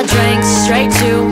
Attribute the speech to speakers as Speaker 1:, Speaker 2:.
Speaker 1: I drank straight to